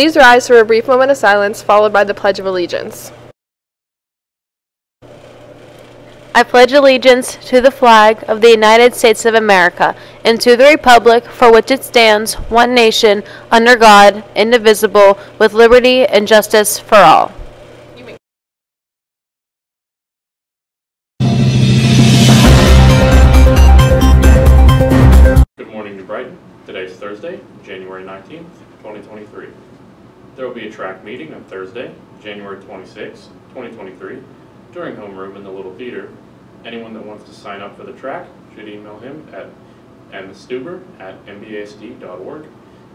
Please rise for a brief moment of silence, followed by the Pledge of Allegiance. I pledge allegiance to the flag of the United States of America and to the republic for which it stands, one nation, under God, indivisible, with liberty and justice for all. Good morning, New Brighton. Today is Thursday, January 19th, 2023. There will be a track meeting on Thursday, January 26th, 2023, during homeroom in the Little Theater. Anyone that wants to sign up for the track should email him at mstuber at nbasd.org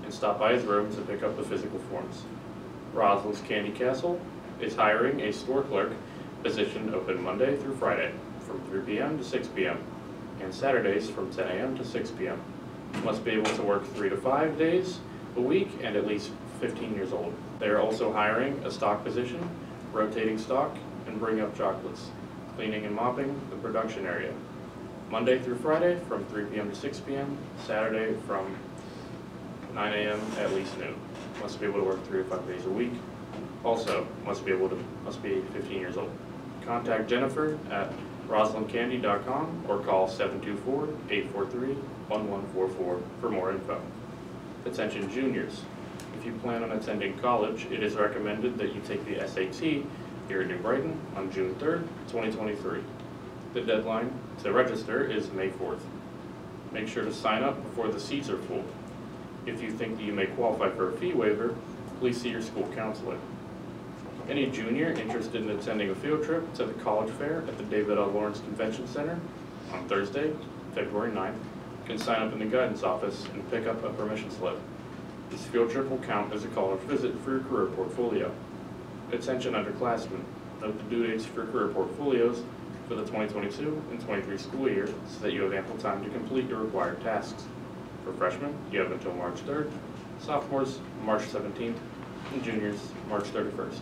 and stop by his room to pick up the physical forms. Rosalind's Candy Castle is hiring a store clerk position open Monday through Friday from 3 p.m. to 6 p.m. and Saturdays from 10 a.m. to 6 p.m. Must be able to work three to five days a week and at least 15 years old. They are also hiring a stock position, rotating stock, and bring up chocolates, cleaning and mopping the production area. Monday through Friday from 3 p.m. to 6 p.m., Saturday from 9 a.m. at least noon. Must be able to work three or five days a week. Also, must be able to, must be 15 years old. Contact Jennifer at rosalindcandy.com or call 724-843-1144 for more info. Attention juniors. If you plan on attending college, it is recommended that you take the SAT here in New Brighton on June 3rd, 2023. The deadline to register is May 4th. Make sure to sign up before the seats are full. If you think that you may qualify for a fee waiver, please see your school counselor. Any junior interested in attending a field trip to the college fair at the David L. Lawrence Convention Center on Thursday, February 9th, can sign up in the guidance office and pick up a permission slip. This field trip will count as a college visit for your career portfolio. Attention underclassmen, note the due dates for career portfolios for the 2022 and 23 school year so that you have ample time to complete your required tasks. For freshmen, you have until March 3rd, sophomores, March 17th, and juniors, March 31st.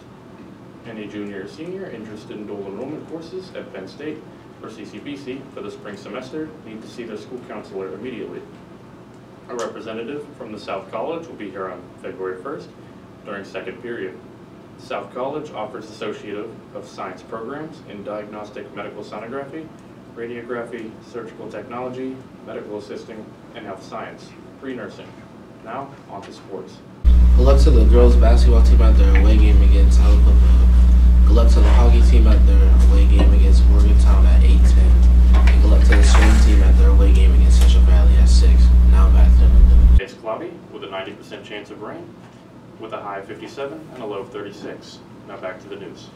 Any junior or senior interested in dual enrollment courses at Penn State or CCBC for the spring semester need to see their school counselor immediately. A representative from the South College will be here on February 1st during second period. South College offers Associate of Science programs in Diagnostic Medical Sonography, Radiography, Surgical Technology, Medical Assisting, and Health Science, pre-nursing. Now, on to sports. Good luck to the girls basketball team at their away game against Alabama. Good luck to the hockey team at their cloudy with a 90% chance of rain, with a high of 57 and a low of 36. Now back to the news.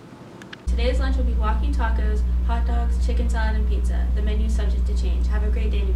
Today's lunch will be walking tacos, hot dogs, chicken salad, and pizza. The menu subject to change. Have a great day, New.